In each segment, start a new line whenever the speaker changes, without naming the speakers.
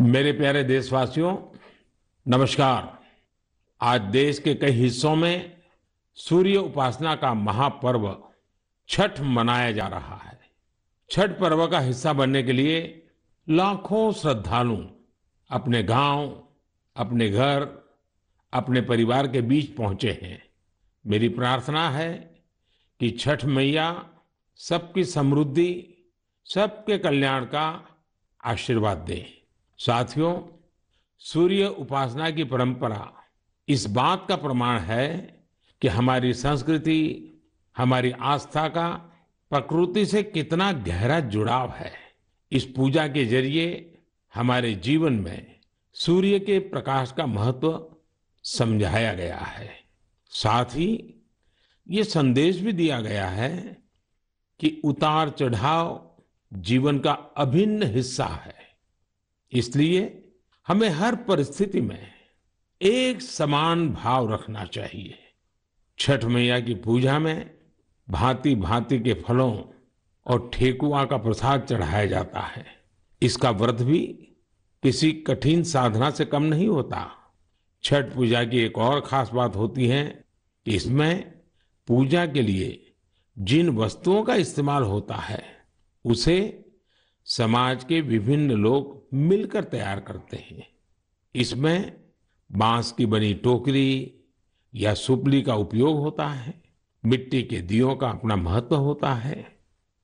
मेरे प्यारे देशवासियों, नमस्कार। आज देश के कई हिस्सों में सूर्य उपासना का महापर्व छठ मनाया जा रहा है। छठ पर्व का हिस्सा बनने के लिए लाखों श्रद्धालु अपने गाँव, अपने घर, अपने परिवार के बीच पहुँचे हैं। मेरी प्रार्थना है कि छठ मैया सबकी समृद्धि, सबके कल्याण का आशीर्वाद दे। साथियों, सूर्य उपासना की परंपरा इस बात का प्रमाण है कि हमारी संस्कृति, हमारी आस्था का प्रकृति से कितना गहरा जुड़ाव है। इस पूजा के ज़रिए हमारे जीवन में सूर्य के प्रकाश का महत्व समझाया गया है। साथ ही ये संदेश भी दिया गया है कि उतार चढ़ाव जीवन का अभिन्न हिस्सा है। इसलिए हमें हर परिस्थिति में एक समान भाव रखना चाहिए। छठ मैया की पूजा में भांति भांति के फलों और ठेकुआ का प्रसाद चढ़ाया जाता है। इसका व्रत भी किसी कठिन साधना से कम नहीं होता। छठ पूजा की एक और खास बात होती है कि इसमें पूजा के लिए जिन वस्तुओं का इस्तेमाल होता है, उसे समाज के विभिन्न लोग मिलकर तैयार करते हैं। इसमें बाँस की बनी टोकरी या सुपली का उपयोग होता है, मिट्टी के दियों का अपना महत्व होता है।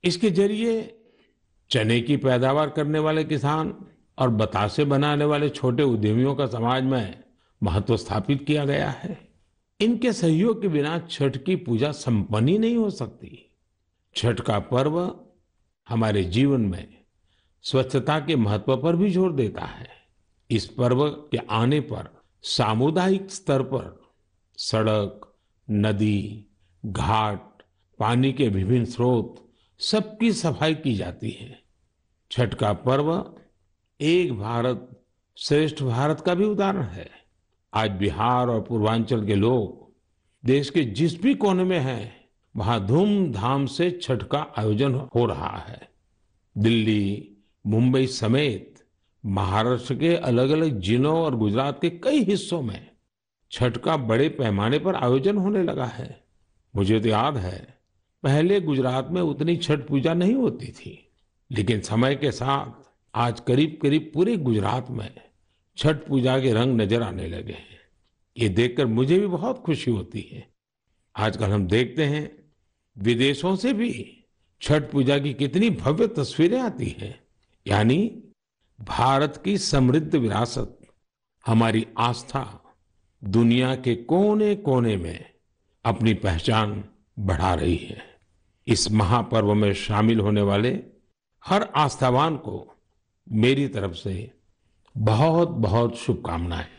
इसके ज़रिए चने की पैदावार करने वाले किसान और बतासे बनाने वाले छोटे उद्यमियों का समाज में महत्व स्थापित किया गया है। इनके सहयोग के बिना छठ की पूजा संपन्न ही नहीं हो सकती। छठ का पर्व हमारे जीवन में स्वच्छता के महत्व पर भी ज़ोर देता है। इस पर्व के आने पर सामुदायिक स्तर पर सड़क, नदी, घाट, पानी के विभिन्न स्रोत सबकी सफ़ाई की जाती है। छठ का पर्व एक भारत श्रेष्ठ भारत का भी उदाहरण है। आज बिहार और पूर्वांचल के लोग देश के जिस भी कोने में हैं, वहाँ धूमधाम से छठ का आयोजन हो रहा है। दिल्ली मुंबई समेत महाराष्ट्र के अलग अलग जिलों और गुजरात के कई हिस्सों में छठ का बड़े पैमाने पर आयोजन होने लगा है। मुझे तो याद है, पहले गुजरात में उतनी छठ पूजा नहीं होती थी, लेकिन समय के साथ आज करीब करीब पूरे गुजरात में छठ पूजा के रंग नज़र आने लगे हैं। ये देखकर मुझे भी बहुत खुशी होती है। आजकल हम देखते हैं, विदेशों से भी छठ पूजा की कितनी भव्य तस्वीरें आती हैं। यानी भारत की समृद्ध विरासत, हमारी आस्था, दुनिया के कोने कोने में अपनी पहचान बढ़ा रही है। इस महापर्व में शामिल होने वाले हर आस्थावान को मेरी तरफ़ से बहुत बहुत शुभकामनाएँ।